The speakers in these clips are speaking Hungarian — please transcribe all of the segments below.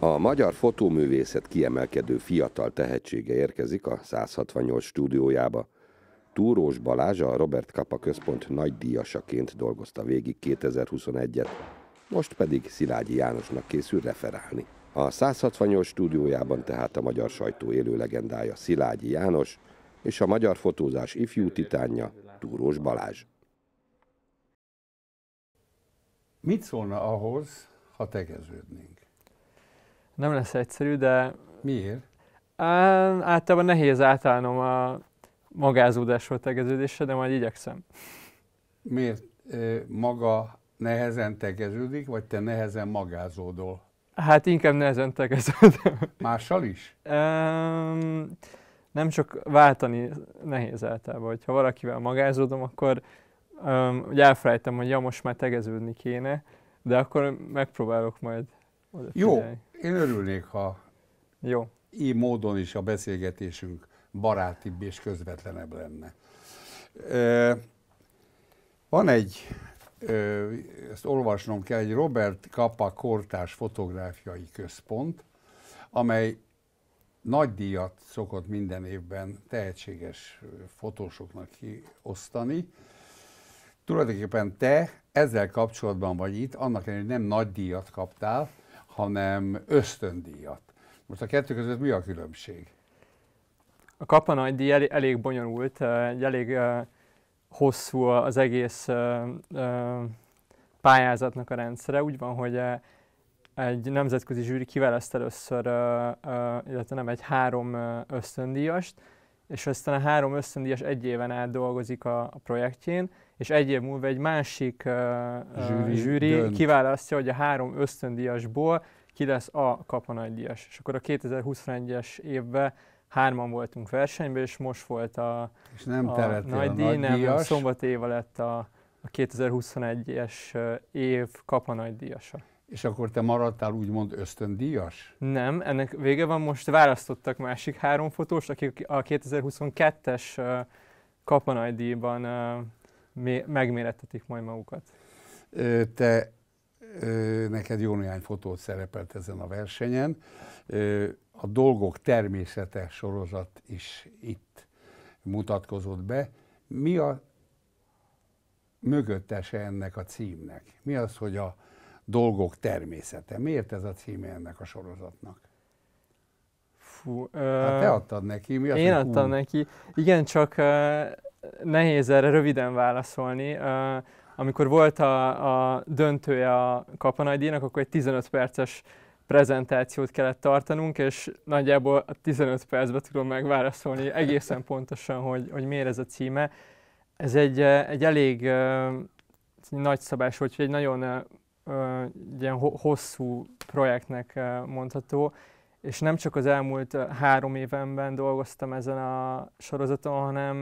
A magyar fotóművészet kiemelkedő fiatal tehetsége érkezik a 168 stúdiójába. Túrós Balázs a Robert Kappa Központ nagydíjasaként dolgozta végig 2021-et, most pedig Szilágyi Jánosnak készül referálni. A 168 stúdiójában tehát a magyar sajtó élő legendája Szilágyi János és a magyar fotózás ifjú titánja Túrós Balázs. Mit szólna ahhoz, ha tegeződnénk? Nem lesz egyszerű, de... Miért? Általában nehéz átállnom a magázódásról tegeződésre, de majd igyekszem. Miért maga nehezen tegeződik, vagy te nehezen magázódol? Hát inkább nehezen tegeződöm. Mással is? Um, nem csak váltani nehéz általában. Hogyha valakivel magázódom, akkor um, ugye elfelejtem, hogy ja, most már tegeződni kéne, de akkor megpróbálok majd Jó, figyelni. Én örülnék, ha Jó. így módon is a beszélgetésünk barátibb és közvetlenebb lenne. Van egy, ezt olvasnom kell, egy Robert Kappa kortás fotográfiai központ, amely nagy díjat szokott minden évben tehetséges fotósoknak kiosztani. Tulajdonképpen te ezzel kapcsolatban vagy itt, annak ellenére, hogy nem nagy díjat kaptál, hanem ösztöndíjat. Most a kettő között mi a különbség? A Kappa nagy díj elég, elég bonyolult, egy elég hosszú az egész pályázatnak a rendszere. Úgy van, hogy egy nemzetközi zsűri kiválaszt először, illetve nem egy három ösztöndíjast, és aztán a három ösztöndíjas egy éven át dolgozik a, a projektjén, és egy év múlva egy másik uh, zsűri, zsűri kiválasztja, hogy a három ösztöndíjasból ki lesz a kapanagydíjas. És akkor a 2021-es évben hárman voltunk versenyben, és most volt a, és nem a nagy díj, nem, szombat éve lett a, a 2021-es év kapanagydíjasa. És akkor te maradtál úgymond ösztöndíjas? Nem, ennek vége van, most választottak másik három fotós, akik a 2022-es kapanajdíjban megmérettetik majd magukat. Te, neked jó néhány fotót szerepelt ezen a versenyen. A dolgok természete sorozat is itt mutatkozott be. Mi a mögöttese ennek a címnek? Mi az, hogy a dolgok természete. Miért ez a címe ennek a sorozatnak? Fú, hát te adtad neki, mi az, Én adtam hú? neki. Igen, csak uh, nehéz erre röviden válaszolni. Uh, amikor volt a, a döntője a kapanagydíjnak, akkor egy 15 perces prezentációt kellett tartanunk, és nagyjából a 15 percben tudom megválaszolni egészen pontosan, hogy, hogy miért ez a címe. Ez egy, egy elég uh, nagy szabás volt, hogy egy nagyon egy ilyen hosszú projektnek mondható, és nem csak az elmúlt három évenben dolgoztam ezen a sorozaton, hanem...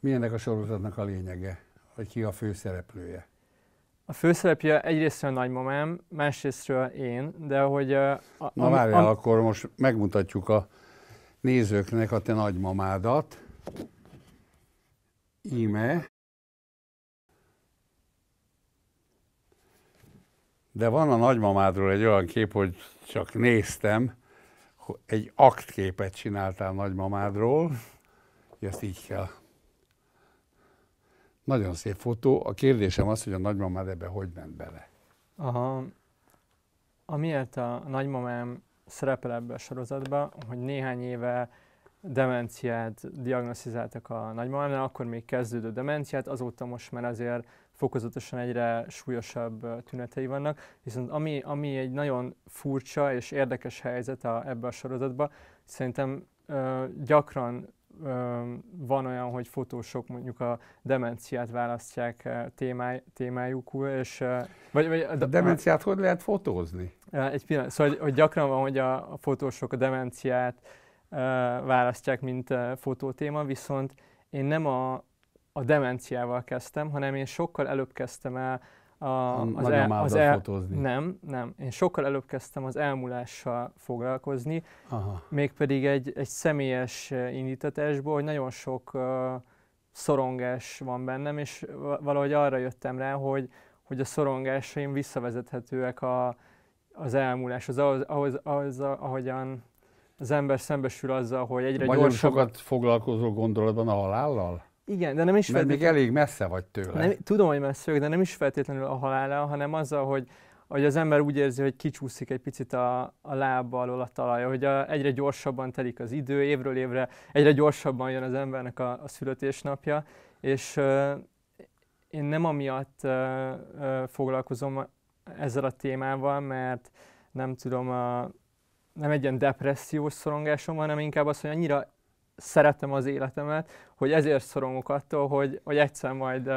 Mi ennek a sorozatnak a lényege? Hogy ki a főszereplője? A főszereplője egyrészt a nagymamám, másrésztről én, de hogy... A, a, Na várjál, a, akkor most megmutatjuk a nézőknek a te nagymamádat. Íme. De van a nagymamádról egy olyan kép, hogy csak néztem, hogy egy aktképet csináltál nagymamádról, ezt így kell. Nagyon szép fotó. A kérdésem az, hogy a nagymamád ebbe hogy ment bele? Aha. Amiért a nagymamám szerepel ebbe a sorozatba, hogy néhány éve demenciát diagnosztizáltak a nagymamámnál, akkor még kezdődő demenciát, azóta most már azért fokozatosan egyre súlyosabb tünetei vannak. Viszont ami, ami egy nagyon furcsa és érdekes helyzet a, ebbe a sorozatba, szerintem ö, gyakran van olyan, hogy fotósok mondjuk a demenciát választják témáj, témájukul, és... Vagy, vagy, a, a demenciát hogy lehet fotózni? Egy pillanat, szóval hogy, hogy gyakran van, hogy a, a fotósok a demenciát ö, választják, mint fotótéma, viszont én nem a, a demenciával kezdtem, hanem én sokkal előbb kezdtem el a, az, el, az el, fotózni. Nem, nem. Én sokkal előbb kezdtem az elmúlással foglalkozni, Aha. mégpedig egy, egy személyes indítatásból, hogy nagyon sok uh, szorongás van bennem, és valahogy arra jöttem rá, hogy, hogy a szorongásaim visszavezethetőek a, az elmúlás, az ahhoz, ahhoz, ahhoz ahogyan az ember szembesül azzal, hogy egyre Nagyon gyorsabban... sokat foglalkozó gondolatban a halállal? Igen, de nem is Mert még elég messze vagy tőle. Nem, tudom, hogy messze vagyok, de nem is feltétlenül a halállal, hanem azzal, hogy, hogy az ember úgy érzi, hogy kicsúszik egy picit a, a lába alól a talaj, hogy a, egyre gyorsabban telik az idő, évről évre egyre gyorsabban jön az embernek a, a születésnapja, és uh, én nem amiatt uh, uh, foglalkozom ezzel a témával, mert nem tudom, a, nem egy ilyen depressziós szorongásom hanem inkább az, hogy annyira szeretem az életemet, hogy ezért szorongok attól, hogy, hogy egyszer majd...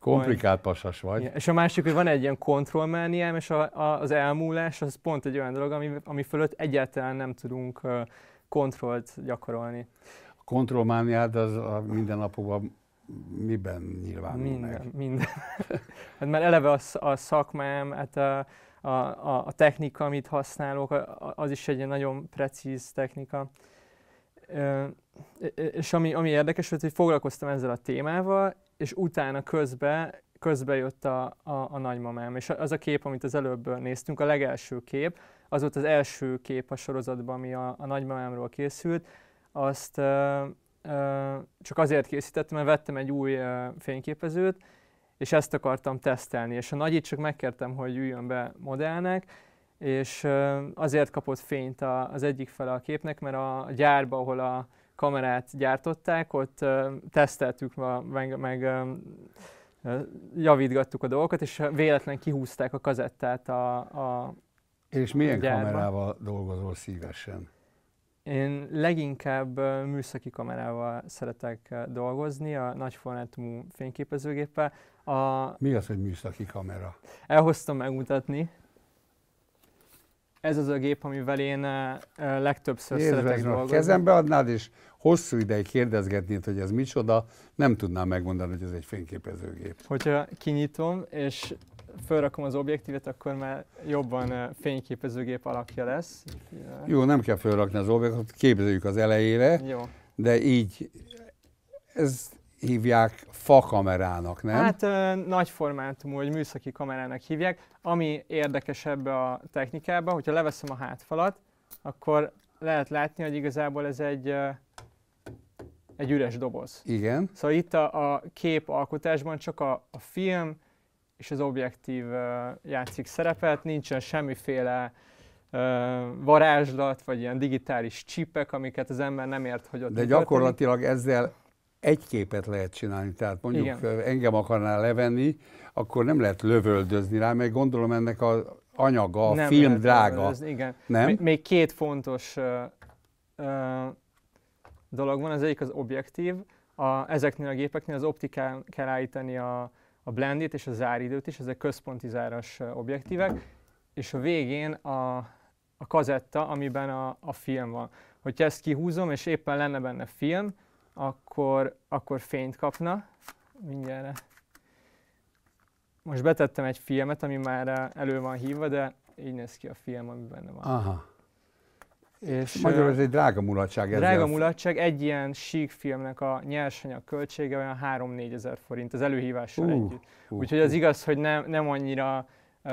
Komplikált majd, pasas vagy. Igen. És a másik, hogy van egy ilyen kontrollmániám, és a, a, az elmúlás az pont egy olyan dolog, ami, ami fölött egyáltalán nem tudunk uh, kontrollt gyakorolni. A kontrollmániád az a mindennapokban miben nyilvánul minden, meg? Minden, hát már eleve a, a szakmám, hát a, a, a, a technika, amit használok, az is egy nagyon precíz technika. És ami, ami érdekes volt, hogy foglalkoztam ezzel a témával, és utána közbe, közbe jött a, a, a nagymamám. És az a kép, amit az előbb néztünk, a legelső kép, az volt az első kép a sorozatban, ami a, a nagymamámról készült. Azt uh, uh, csak azért készítettem, mert vettem egy új uh, fényképezőt, és ezt akartam tesztelni. És a nagyit csak megkértem, hogy üljön be modellnek, és azért kapott fényt az egyik fele a képnek, mert a gyárba, ahol a kamerát gyártották, ott teszteltük, meg, meg javítgattuk a dolgokat, és véletlen kihúzták a kazettát a, a És milyen gyárba. kamerával dolgozol szívesen? Én leginkább műszaki kamerával szeretek dolgozni, a nagyformátumú fényképezőgéppel. A... Mi az, hogy műszaki kamera? Elhoztam megmutatni ez az a gép, amivel én uh, legtöbbször Érvez, szeretek dolgozni. Kezembe adnád, és hosszú ideig kérdezgetnéd, hogy ez micsoda, nem tudnám megmondani, hogy ez egy fényképezőgép. Hogyha kinyitom, és felrakom az objektívet, akkor már jobban uh, fényképezőgép alakja lesz. Jó, nem kell felrakni az objektívet, képzeljük az elejére, Jó. de így ez hívják fakamerának, nem? Hát nagy formátumú, vagy műszaki kamerának hívják. Ami érdekes ebbe a technikába, hogyha leveszem a hátfalat, akkor lehet látni, hogy igazából ez egy, egy üres doboz. Igen. Szóval itt a, a kép alkotásban csak a, a film és az objektív játszik szerepet, nincsen semmiféle varázslat, vagy ilyen digitális csipek, amiket az ember nem ért, hogy ott De gyakorlatilag ezzel egy képet lehet csinálni, tehát mondjuk Igen. engem akarnál levenni, akkor nem lehet lövöldözni rá, mert gondolom ennek az anyaga, a nem film drága. Igen. Nem? Még két fontos uh, uh, dolog van, az egyik az objektív. A, ezeknél a gépeknél az optikán kell állítani a, a blendit és a záridőt is, ezek központi záras objektívek, és a végén a, a kazetta, amiben a, a film van. Hogyha ezt kihúzom, és éppen lenne benne film, akkor, akkor fényt kapna. Mindjárt. Most betettem egy filmet, ami már elő van hívva, de így néz ki a film, ami benne van. Aha. És Magyarul ez egy drága mulatság. Drága mulatság, egy ilyen sík filmnek a nyersanyag költsége olyan 3-4 ezer forint az előhívással uh, együtt. Uh, Úgyhogy az igaz, hogy nem, nem annyira uh,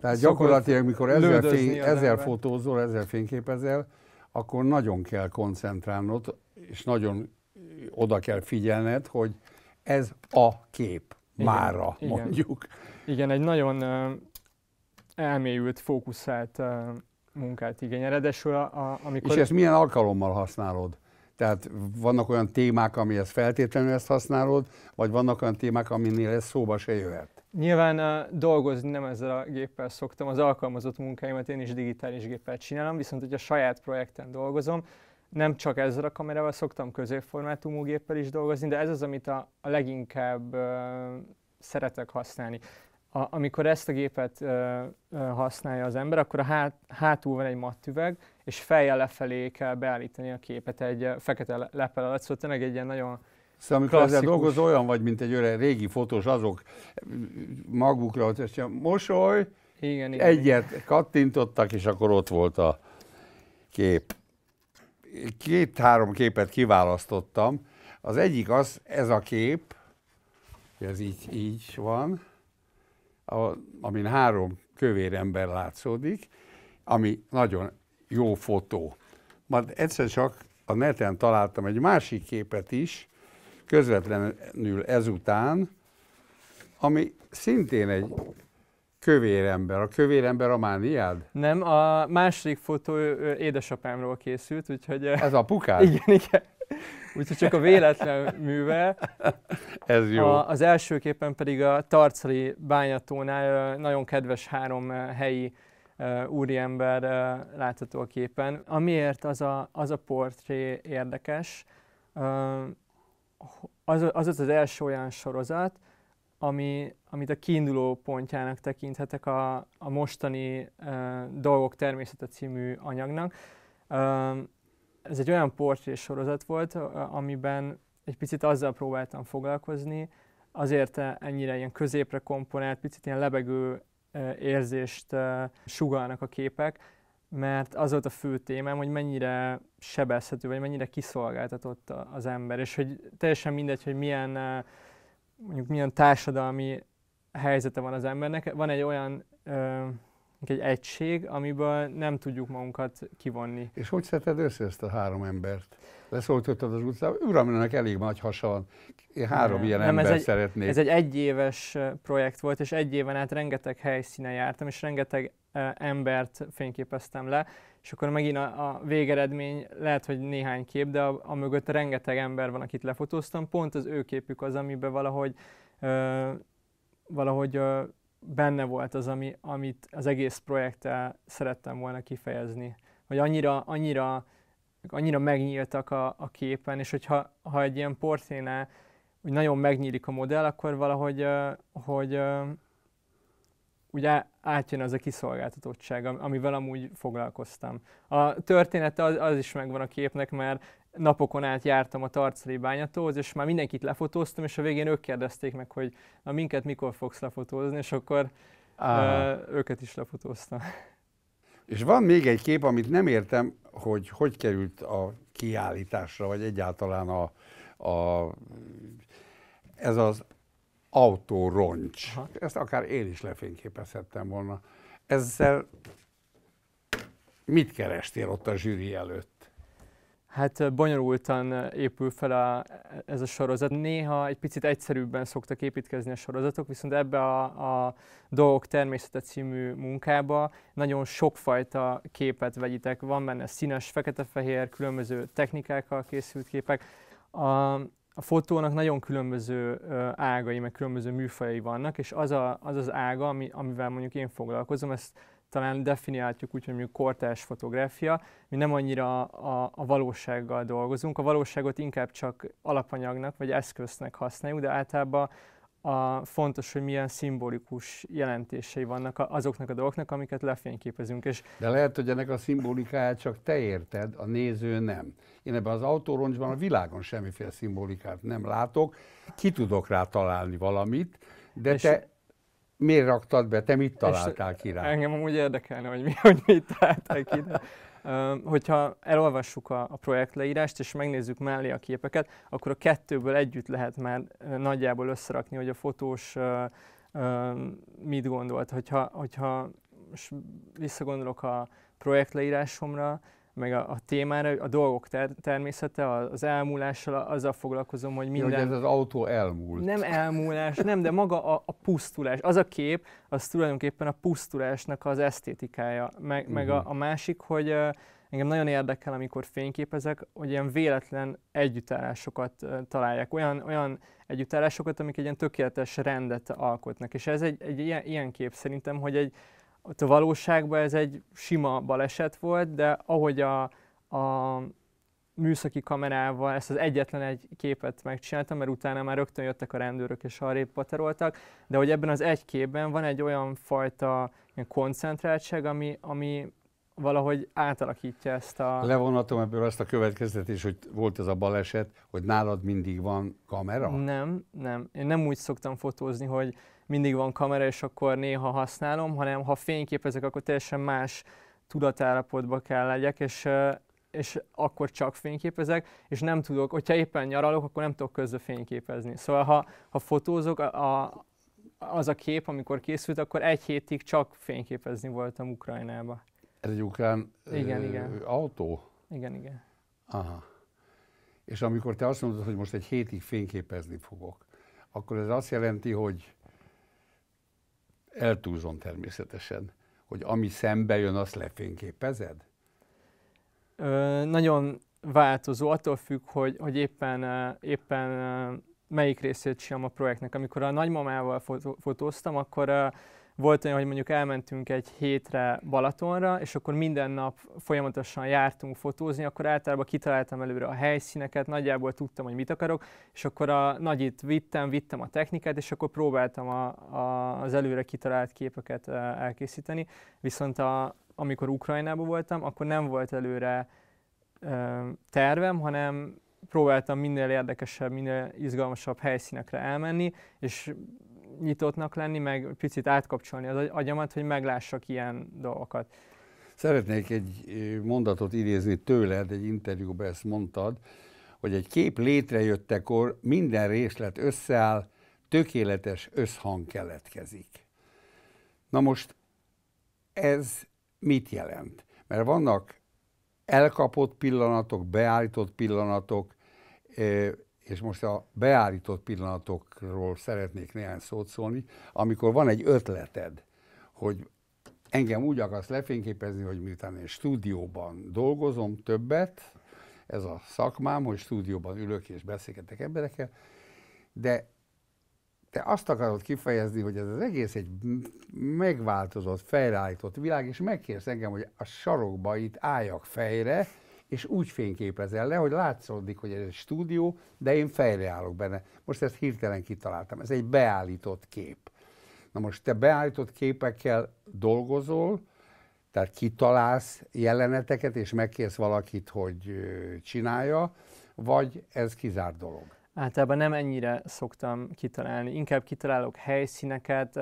Tehát gyakorlatilag, mikor ezzel, fény, ezzel fotózol, ezzel fényképezel, akkor nagyon kell koncentrálnod, és nagyon oda kell figyelned, hogy ez a kép igen, mára, igen. mondjuk. Igen, egy nagyon elmélyült, fókuszált munkát igényel. Ráadásul, a, a, amikor... És ezt milyen alkalommal használod? Tehát vannak olyan témák, amihez feltétlenül ezt használod, vagy vannak olyan témák, aminél ez szóba se jöhet? Nyilván uh, dolgozni nem ezzel a géppel szoktam, az alkalmazott munkáimat én is digitális géppel csinálom, viszont hogyha saját projekten dolgozom, nem csak ezzel a kamerával, szoktam középformátumú géppel is dolgozni, de ez az, amit a, a leginkább uh, szeretek használni. A, amikor ezt a gépet uh, használja az ember, akkor a hát, hátul van egy mattüveg, és fejjel lefelé kell beállítani a képet egy fekete lepel alatt, szóval tényleg egy ilyen nagyon Szóval amikor ezzel dolgozol, olyan vagy, mint egy öreg, régi fotós, azok magukra, hogy mosoly, igen, igen, egyet igen. kattintottak, és akkor ott volt a kép. Két-három képet kiválasztottam. Az egyik az, ez a kép, ez így, így van. a, amin három kövér ember látszódik, ami nagyon jó fotó. Majd egyszer csak a neten találtam egy másik képet is, közvetlenül ezután, ami szintén egy kövér ember. A kövér ember a mániád? Nem, a második fotó édesapámról készült, úgyhogy... Ez a pukád? Igen, igen. Úgyhogy csak a véletlen műve. Ez jó. A, az első képen pedig a Tarcali bányatónál nagyon kedves három helyi úriember látható a képen. Amiért az a, az a portré érdekes, az, az az első olyan sorozat, ami, amit a kiinduló pontjának tekinthetek a, a mostani uh, Dolgok természete című anyagnak. Uh, ez egy olyan portrés sorozat volt, uh, amiben egy picit azzal próbáltam foglalkozni, azért ennyire ilyen középre komponált, picit ilyen lebegő uh, érzést uh, sugalnak a képek, mert az volt a fő témám, hogy mennyire sebezhető, vagy mennyire kiszolgáltatott az ember, és hogy teljesen mindegy, hogy milyen uh, mondjuk milyen társadalmi helyzete van az embernek. Van egy olyan ö, egy egység, amiből nem tudjuk magunkat kivonni. És hogy szedted össze ezt a három embert? Leszólítottad az utcába, uram, ennek elég nagy hasa van. Én három nem, ilyen nem, ember ez egy, szeretnék. Ez egy egyéves projekt volt, és egy éven át rengeteg helyszínen jártam, és rengeteg uh, embert fényképeztem le, és akkor megint a, a végeredmény lehet, hogy néhány kép, de a, a mögött rengeteg ember van, akit lefotóztam, pont az ő képük az, amiben valahogy, uh, valahogy uh, benne volt az, ami, amit az egész projekttel szerettem volna kifejezni. Hogy annyira, annyira, annyira megnyíltak a, a képen, és hogyha ha egy ilyen portrénál hogy nagyon megnyílik a modell, akkor valahogy uh, hogy, uh, ugye átjön az a kiszolgáltatottság, amivel amúgy foglalkoztam. A története az, az is megvan a képnek, mert napokon át jártam a Tarcali bányatóhoz, és már mindenkit lefotóztam, és a végén ők kérdezték meg, hogy na minket mikor fogsz lefotózni, és akkor uh, őket is lefotóztam. És van még egy kép, amit nem értem, hogy hogy került a kiállításra, vagy egyáltalán a, a ez az autóroncs. Aha. Ezt akár én is lefényképezhettem volna. Ezzel mit kerestél ott a zsűri előtt? Hát bonyolultan épül fel a, ez a sorozat. Néha egy picit egyszerűbben szoktak építkezni a sorozatok, viszont ebbe a, a Dolgok természete című munkába nagyon sokfajta képet vegyitek. Van benne színes, fekete-fehér, különböző technikákkal készült képek. A, a fotónak nagyon különböző ágai, meg különböző műfajai vannak, és az a, az, az ága, ami, amivel mondjuk én foglalkozom, ezt talán definiáltjuk úgy, hogy mondjuk kortárs fotográfia, mi nem annyira a, a valósággal dolgozunk, a valóságot inkább csak alapanyagnak vagy eszköznek használjuk, de általában a fontos, hogy milyen szimbolikus jelentései vannak azoknak a dolgoknak, amiket lefényképezünk. És De lehet, hogy ennek a szimbolikáját csak te érted, a néző nem. Én ebben az autóroncsban a világon semmiféle szimbolikát nem látok, ki tudok rá találni valamit, de és te miért raktad be, te mit találtál ki rá? Engem amúgy érdekelne, hogy, mi, hogy mit találtál ki. De hogyha elolvassuk a, a projektleírást és megnézzük mellé a képeket, akkor a kettőből együtt lehet már nagyjából összerakni, hogy a fotós mit gondolt. Hogyha, hogyha most visszagondolok a projektleírásomra, meg a, a témára, a dolgok ter- természete, az elmúlással, azzal foglalkozom, hogy minden... Hogy ez az autó elmúlt. Nem elmúlás, nem, de maga a, a pusztulás. Az a kép, az tulajdonképpen a pusztulásnak az esztétikája. Meg, uh-huh. meg a, mhm. a másik, hogy uh, engem nagyon érdekel, amikor fényképezek, hogy ilyen véletlen együttállásokat uh, találják. Olyan, olyan együttállásokat, amik egy ilyen tökéletes rendet alkotnak. És ez egy, egy ilyen, ilyen kép szerintem, hogy egy, ott a valóságban ez egy sima baleset volt, de ahogy a, a műszaki kamerával ezt az egyetlen egy képet megcsináltam, mert utána már rögtön jöttek a rendőrök és arrébb pateroltak, de hogy ebben az egy képben van egy olyan fajta ilyen koncentráltság, ami, ami valahogy átalakítja ezt a... Levonatom ebből azt a következtetés, hogy volt ez a baleset, hogy nálad mindig van kamera? Nem, nem. Én nem úgy szoktam fotózni, hogy mindig van kamera, és akkor néha használom, hanem ha fényképezek, akkor teljesen más tudatállapotba kell legyek, és, és akkor csak fényképezek, és nem tudok, hogyha éppen nyaralok, akkor nem tudok közben fényképezni. Szóval ha, ha fotózok, a, a, az a kép, amikor készült, akkor egy hétig csak fényképezni voltam Ukrajnába. Ez egy ukrán Igen, ö, igen. autó? Igen, igen. Aha. És amikor te azt mondod, hogy most egy hétig fényképezni fogok, akkor ez azt jelenti, hogy eltúlzom természetesen, hogy ami szembe jön, azt lefényképezed? Ö, nagyon változó, attól függ, hogy, hogy éppen, éppen melyik részét csinálom a projektnek. Amikor a nagymamával fotó, fotóztam, akkor volt olyan, hogy mondjuk elmentünk egy hétre Balatonra, és akkor minden nap folyamatosan jártunk fotózni, akkor általában kitaláltam előre a helyszíneket, nagyjából tudtam, hogy mit akarok, és akkor a nagyit vittem, vittem a technikát, és akkor próbáltam a, a, az előre kitalált képeket elkészíteni. Viszont a, amikor Ukrajnában voltam, akkor nem volt előre tervem, hanem próbáltam minél érdekesebb, minél izgalmasabb helyszínekre elmenni, és nyitottnak lenni, meg picit átkapcsolni az agy- agyamat, hogy meglássak ilyen dolgokat. Szeretnék egy mondatot idézni tőled, egy interjúban ezt mondtad, hogy egy kép létrejöttekor minden részlet összeáll, tökéletes összhang keletkezik. Na most ez mit jelent? Mert vannak elkapott pillanatok, beállított pillanatok, és most a beállított pillanatokról szeretnék néhány szót szólni, amikor van egy ötleted, hogy engem úgy akarsz lefényképezni, hogy miután én stúdióban dolgozom többet, ez a szakmám, hogy stúdióban ülök és beszélgetek emberekkel, de te azt akarod kifejezni, hogy ez az egész egy megváltozott, fejreállított világ, és megkérsz engem, hogy a sarokba itt álljak fejre, és úgy fényképezel le, hogy látszódik, hogy ez egy stúdió, de én fejreállok benne. Most ezt hirtelen kitaláltam. Ez egy beállított kép. Na most te beállított képekkel dolgozol, tehát kitalálsz jeleneteket, és megkérsz valakit, hogy csinálja, vagy ez kizárt dolog? Általában nem ennyire szoktam kitalálni, inkább kitalálok helyszíneket,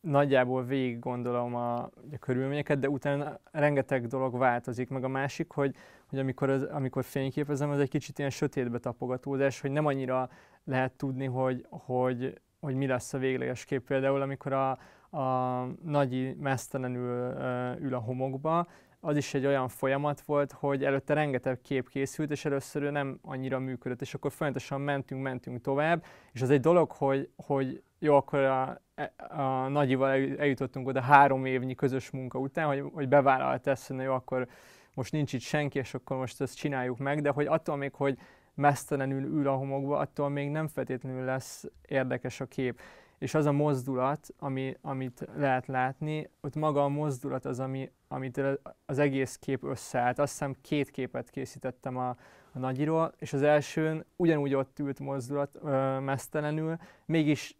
nagyjából végig gondolom a, a körülményeket, de utána rengeteg dolog változik. Meg a másik, hogy, hogy amikor, az, amikor fényképezem, az egy kicsit ilyen sötétbe tapogatózás, hogy nem annyira lehet tudni, hogy, hogy, hogy mi lesz a végleges kép. Például amikor a, a Nagyi mesztelenül ül a homokba, az is egy olyan folyamat volt, hogy előtte rengeteg kép készült, és először ő nem annyira működött, és akkor folyamatosan mentünk, mentünk tovább, és az egy dolog, hogy, hogy jó, akkor a, a Nagyival elj- eljutottunk oda három évnyi közös munka után, hogy, hogy bevállalt ezt, hogy jó, akkor most nincs itt senki, és akkor most ezt csináljuk meg, de hogy attól még, hogy mesztelenül ül a homokba, attól még nem feltétlenül lesz érdekes a kép. És az a mozdulat, ami, amit lehet látni, ott maga a mozdulat az, ami, amit az egész kép összeállt. Azt hiszem két képet készítettem a, a nagyiról, és az elsőn ugyanúgy ott ült mozdulat ö, mesztelenül, mégis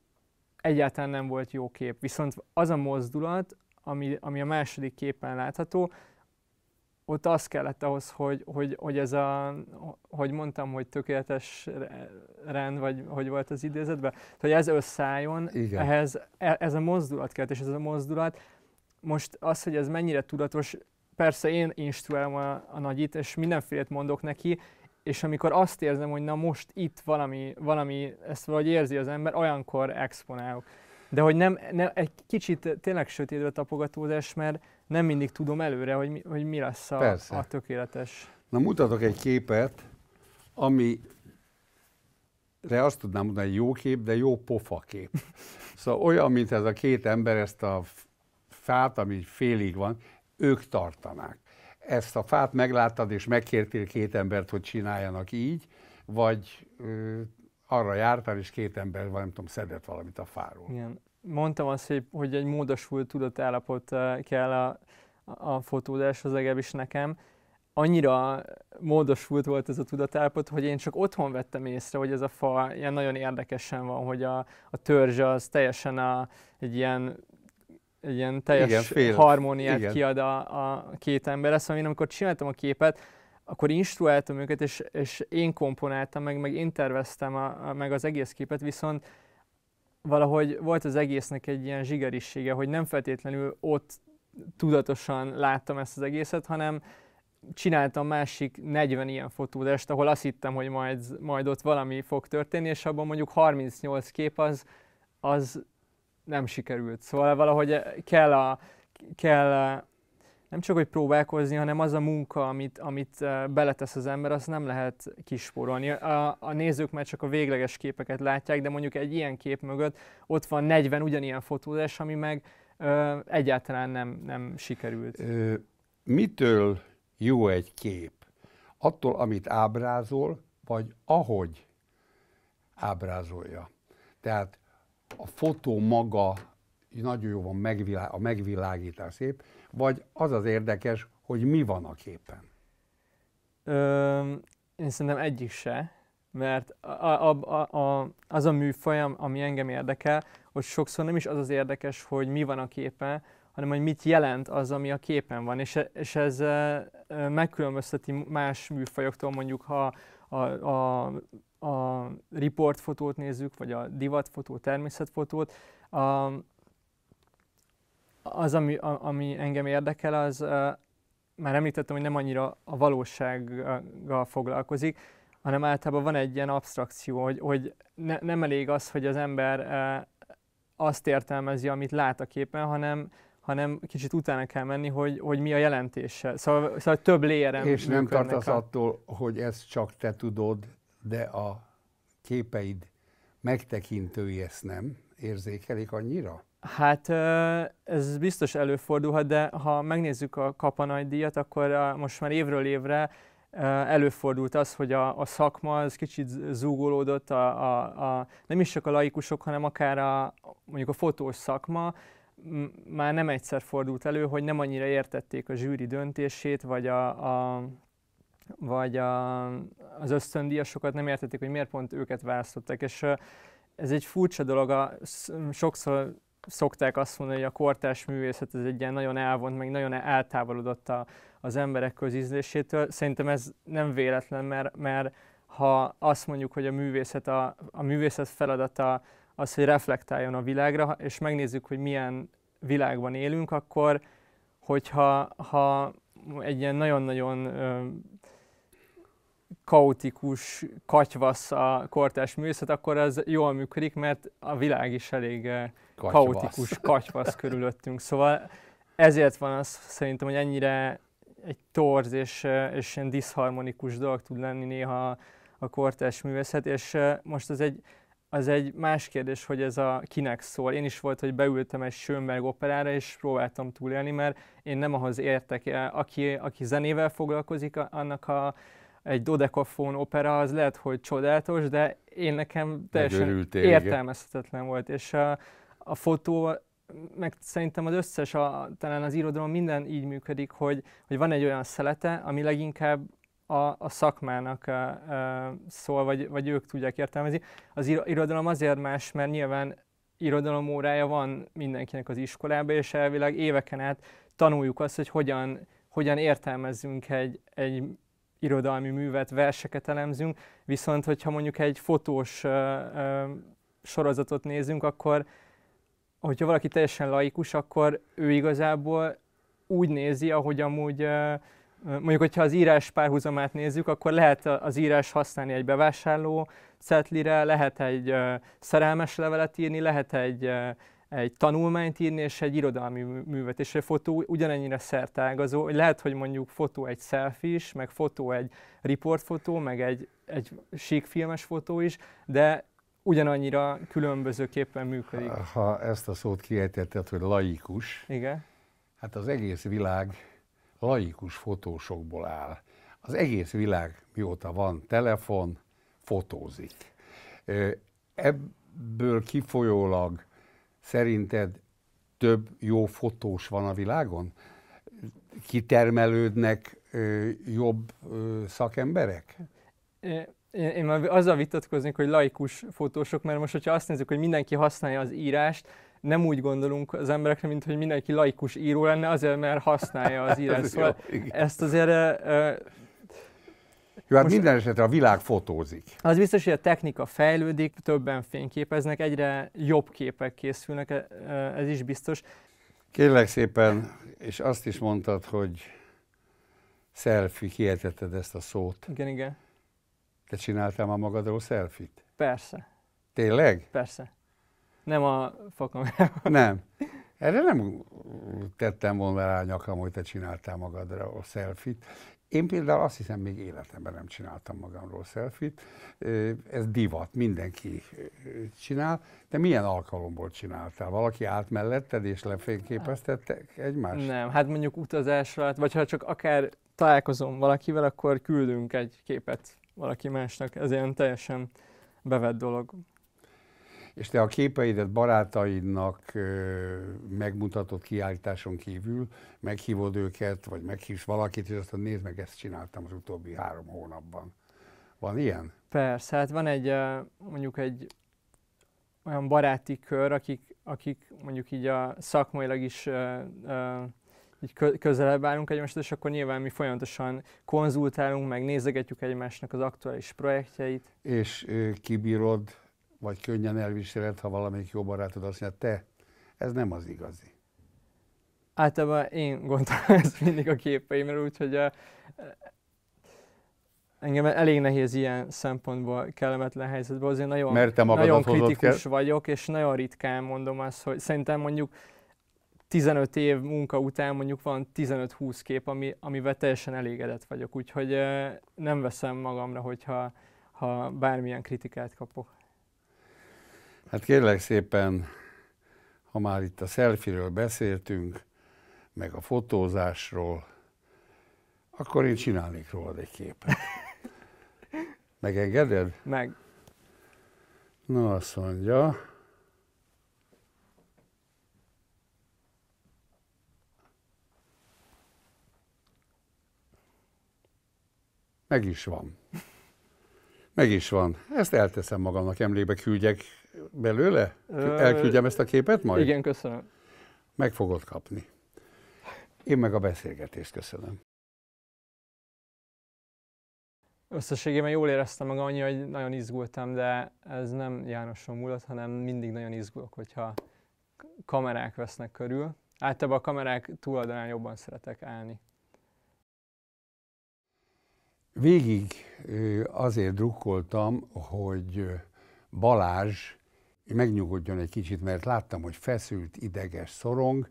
egyáltalán nem volt jó kép. Viszont az a mozdulat, ami, ami a második képen látható, ott az kellett ahhoz, hogy, hogy, hogy ez a, hogy mondtam, hogy tökéletes rend, vagy hogy volt az idézetben, hogy ez összeálljon, Igen. ehhez e- ez a mozdulat kellett, és ez a mozdulat, most az, hogy ez mennyire tudatos, persze én instruálom a, a nagyit, és mindenfélét mondok neki, és amikor azt érzem, hogy na most itt valami, valami ezt valahogy érzi az ember, olyankor exponálok. De hogy nem, nem egy kicsit tényleg sötétbe tapogatózás, mert nem mindig tudom előre, hogy mi, hogy mi lesz a, Persze. a tökéletes. Na mutatok egy képet, ami azt tudnám mondani, hogy jó kép, de jó pofa kép. Szóval olyan, mint ez a két ember ezt a fát, ami félig van, ők tartanák. Ezt a fát megláttad, és megkértél két embert, hogy csináljanak így, vagy ö, arra jártál, és két ember, nem tudom, szedett valamit a fáról. Igen. Mondtam azt, hogy, hogy egy módosult tudatállapot eh, kell a, a fotózáshoz, legalábbis nekem. Annyira módosult volt ez a tudatállapot, hogy én csak otthon vettem észre, hogy ez a fa ilyen nagyon érdekesen van, hogy a, a törzs az teljesen a, egy ilyen egy ilyen teljes Igen, fél- harmóniát igen. kiad a, a két emberre. Szóval én amikor csináltam a képet, akkor instruáltam őket, és, és én komponáltam meg, meg én terveztem a, a, meg az egész képet, viszont valahogy volt az egésznek egy ilyen zsigerisége, hogy nem feltétlenül ott tudatosan láttam ezt az egészet, hanem csináltam másik 40 ilyen fotózást, ahol azt hittem, hogy majd, majd ott valami fog történni, és abban mondjuk 38 kép az, az nem sikerült. Szóval valahogy kell, a, kell nem csak, hogy próbálkozni, hanem az a munka, amit, amit beletesz az ember, azt nem lehet kispórolni. A, a nézők már csak a végleges képeket látják, de mondjuk egy ilyen kép mögött ott van 40 ugyanilyen fotózás, ami meg ö, egyáltalán nem, nem sikerült. Ö, mitől jó egy kép? Attól, amit ábrázol, vagy ahogy ábrázolja. Tehát a fotó maga nagyon jó van megvilá- a megvilágítás szép, vagy az az érdekes, hogy mi van a képen? Ö, én szerintem egyik se, mert a, a, a, a, az a műfaj, ami engem érdekel, hogy sokszor nem is az az érdekes, hogy mi van a képen, hanem hogy mit jelent az, ami a képen van. És, és ez megkülönbözteti más műfajoktól, mondjuk ha a, a, a riportfotót nézzük, vagy a divatfotót, természetfotót, a, az, ami, a, ami engem érdekel, az uh, már említettem, hogy nem annyira a valósággal foglalkozik, hanem általában van egy ilyen abstrakció, hogy, hogy ne, nem elég az, hogy az ember uh, azt értelmezi, amit lát a képen, hanem, hanem kicsit utána kell menni, hogy, hogy mi a jelentése. Szóval, szóval több lérem És nem tartasz a... attól, hogy ezt csak te tudod, de a képeid megtekintői ezt nem érzékelik annyira? Hát ez biztos előfordulhat, de ha megnézzük a kapanagy akkor most már évről évre előfordult az, hogy a, a szakma az kicsit zúgolódott, a, a, a, nem is csak a laikusok, hanem akár a, mondjuk a fotós szakma, már nem egyszer fordult elő, hogy nem annyira értették a zsűri döntését, vagy, a, a, vagy a, az ösztöndíjasokat nem értették, hogy miért pont őket választották. És ez egy furcsa dolog, a, sokszor szokták azt mondani, hogy a kortárs művészet ez egy ilyen nagyon elvont, meg nagyon eltávolodott a, az emberek közízlésétől. Szerintem ez nem véletlen, mert, mert ha azt mondjuk, hogy a művészet, a, a művészet feladata az, hogy reflektáljon a világra, és megnézzük, hogy milyen világban élünk, akkor hogyha ha egy ilyen nagyon-nagyon kaotikus katyvasz a kortás művészet, akkor az jól működik, mert a világ is elég eh, katyvasz. kaotikus katyvasz körülöttünk. Szóval ezért van az szerintem, hogy ennyire egy torz és, eh, és ilyen diszharmonikus dolog tud lenni néha a kortás művészet, és eh, most az egy, az egy más kérdés, hogy ez a kinek szól. Én is volt, hogy beültem egy Schönberg operára, és próbáltam túlélni, mert én nem ahhoz értek. Aki, aki zenével foglalkozik, annak a egy dodekafón opera az lehet, hogy csodálatos, de én nekem teljesen értelmezhetetlen volt. És a, a fotó, meg szerintem az összes, a, talán az irodalom minden így működik, hogy, hogy van egy olyan szelete, ami leginkább a, a szakmának a, a, szól, vagy, vagy ők tudják értelmezni. Az irodalom azért más, mert nyilván irodalom órája van mindenkinek az iskolában, és elvileg éveken át tanuljuk azt, hogy hogyan, hogyan értelmezzünk egy, egy irodalmi művet, verseket elemzünk, viszont hogyha mondjuk egy fotós ö, ö, sorozatot nézünk, akkor hogyha valaki teljesen laikus, akkor ő igazából úgy nézi, ahogy amúgy ö, mondjuk, hogyha az írás párhuzamát nézzük, akkor lehet az írás használni egy bevásárló cetlire, lehet egy szerelmes levelet írni, lehet egy egy tanulmányt írni, és egy irodalmi művet. És a fotó ugyanennyire szertágazó, lehet, hogy mondjuk fotó egy selfie is, meg fotó egy riportfotó, meg egy, egy síkfilmes fotó is, de ugyanannyira különbözőképpen működik. Ha ezt a szót kiejtetted, hogy laikus, Igen. hát az egész világ laikus fotósokból áll. Az egész világ, mióta van telefon, fotózik. Ebből kifolyólag Szerinted több jó fotós van a világon? Kitermelődnek ö, jobb ö, szakemberek? Én, én már azzal vitatkoznék, hogy laikus fotósok, mert most, hogyha azt nézzük, hogy mindenki használja az írást, nem úgy gondolunk az emberekre, mint hogy mindenki laikus író lenne, azért, mert használja az írást. Szóval ezt azért jó, hát Most minden esetre a világ fotózik. Az biztos, hogy a technika fejlődik, többen fényképeznek, egyre jobb képek készülnek, e, e, ez is biztos. Kérlek szépen, és azt is mondtad, hogy selfie, kiejtetted ezt a szót. Igen, igen. Te csináltál már magadról selfit? Persze. Tényleg? Persze. Nem a fakamerával. Nem. Erre nem tettem volna rá a nyakam, hogy te csináltál magadra a selfit. Én például azt hiszem, még életemben nem csináltam magamról selfit. Ez divat, mindenki csinál. De milyen alkalomból csináltál? Valaki állt melletted és lefényképeztettek egymást? Nem, hát mondjuk utazásra, vagy ha csak akár találkozom valakivel, akkor küldünk egy képet valaki másnak. Ez ilyen teljesen bevett dolog. És te a képeidet barátaidnak megmutatott kiállításon kívül, meghívod őket, vagy meghívsz valakit, és azt mondod, nézd meg, ezt csináltam az utóbbi három hónapban. Van ilyen? Persze, hát van egy, mondjuk egy olyan baráti kör, akik, akik mondjuk így a szakmailag is így közelebb állunk egymáshoz, és akkor nyilván mi folyamatosan konzultálunk, meg nézegetjük egymásnak az aktuális projektjeit. És kibírod vagy könnyen elviseled, ha valamelyik jó barátod azt mondja, te, ez nem az igazi. Általában én gondolom ezt mindig a képeimről, úgyhogy a, engem elég nehéz ilyen szempontból kellemetlen helyzetben, azért nagyon, Mert te nagyon kritikus kell? vagyok, és nagyon ritkán mondom azt, hogy szerintem mondjuk 15 év munka után mondjuk van 15-20 kép, ami, amivel teljesen elégedett vagyok, úgyhogy nem veszem magamra, hogyha ha bármilyen kritikát kapok. Hát kérlek szépen, ha már itt a selfie beszéltünk, meg a fotózásról, akkor én csinálnék rólad egy képet. Megengeded? Meg. Na, azt mondja. Meg is van. Meg is van. Ezt elteszem magamnak, emlékbe küldjek belőle? Elküldjem ezt a képet majd? Igen, köszönöm. Meg fogod kapni. Én meg a beszélgetést köszönöm. Összességében jól éreztem meg annyi, hogy nagyon izgultam, de ez nem Jánoson múlott, hanem mindig nagyon izgulok, hogyha kamerák vesznek körül. Általában a kamerák túloldalán jobban szeretek állni. Végig azért drukkoltam, hogy Balázs megnyugodjon egy kicsit, mert láttam, hogy feszült, ideges, szorong,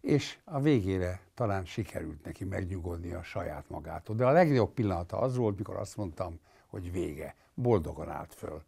és a végére talán sikerült neki megnyugodni a saját magától. De a legjobb pillanata az volt, mikor azt mondtam, hogy vége. Boldogan állt föl.